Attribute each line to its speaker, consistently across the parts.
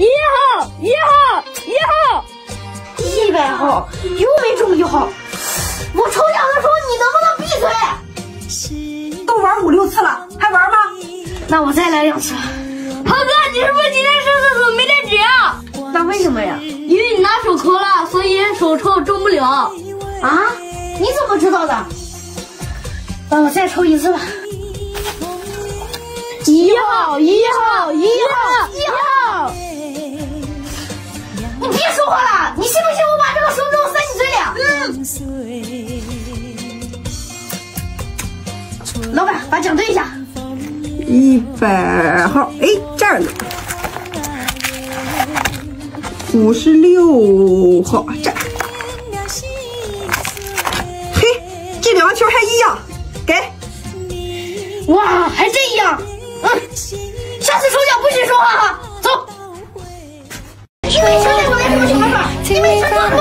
Speaker 1: 一号，一号，一号，
Speaker 2: 一百号又没中一号。我抽奖的时候你能不能闭
Speaker 3: 嘴？都玩五六次了，还玩吗？
Speaker 2: 那我再来两次。
Speaker 1: 浩哥，你是不是今天上厕所没带纸啊？
Speaker 2: 那为什么呀？
Speaker 1: 因为你拿手抠了，所以手抽中不了。
Speaker 2: 啊？你怎么知道的？那我再抽一次吧。
Speaker 1: 一号，一号，一号，
Speaker 2: 一号。老板，把奖对一下。
Speaker 3: 一百号，哎，这儿呢。五十六号，这。嘿，这两个球还一样，
Speaker 2: 给。哇，还真一样。嗯，下次抽奖不许说话哈，走。因为兄弟，我来这么去玩耍，你们身上不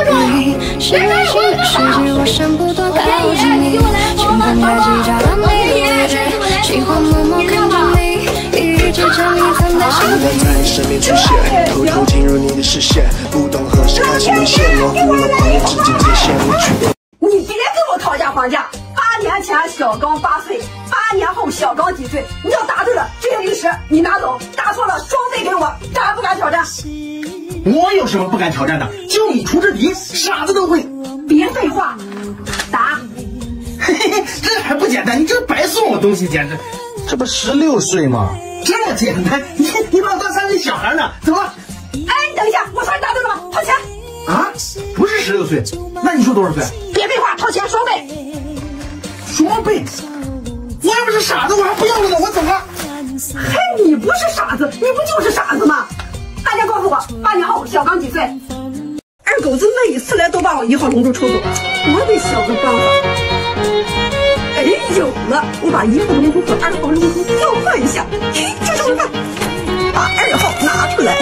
Speaker 2: 别看我。
Speaker 1: 爷爷，给我来包吧，包吧。爷爷，给我来喜欢默默看着你，一直沉迷藏在心底。
Speaker 4: 在你身边出现，偷偷进入你的视线，不懂何时开始沦陷，模糊了朋友之间界限。
Speaker 3: 你别跟我讨价还价。八年前小刚八岁，八年后小刚几岁？你要答对了，这些零食你拿走；答错了，双倍给我。敢不敢挑战？
Speaker 5: 我有什么不敢挑战的？就你出这题，傻子都会。
Speaker 3: 别废话，
Speaker 5: 这还不简单？你这白送我东西，简直！
Speaker 4: 这不十六岁吗？
Speaker 5: 这么简单？你你把我当三岁小孩呢？走吧。
Speaker 3: 哎，你等一下，我说你答对了吗？掏钱。
Speaker 5: 啊，不是十六岁，那你说多少岁？
Speaker 3: 别废话，掏钱，双倍。
Speaker 5: 双倍？我又不是傻子，我还不要了呢，我走了。
Speaker 3: 嘿，你不是傻子，你不就是傻子吗？大家告诉我，八年后小刚几岁？二狗子每次来都把我一号龙珠抽走，我得想个办法。哎，有了！我把一号龙珠和二号龙珠交换一下，嘿，这么办？把二号拿出来，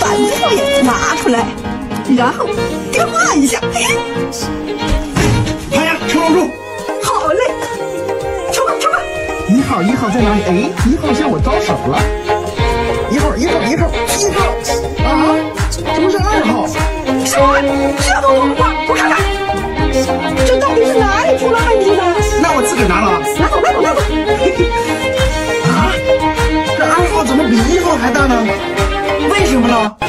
Speaker 3: 把一号也拿出来，然后变化一下。
Speaker 5: 哎呀，抽龙珠。
Speaker 3: 好嘞，抽吧抽吧。
Speaker 5: 一号一号在哪里？哎，一号向我招手了。一号一号一号一号啊！怎么是二号？
Speaker 3: 什么？这都懂话？我看
Speaker 5: 还大呢？为什么呢？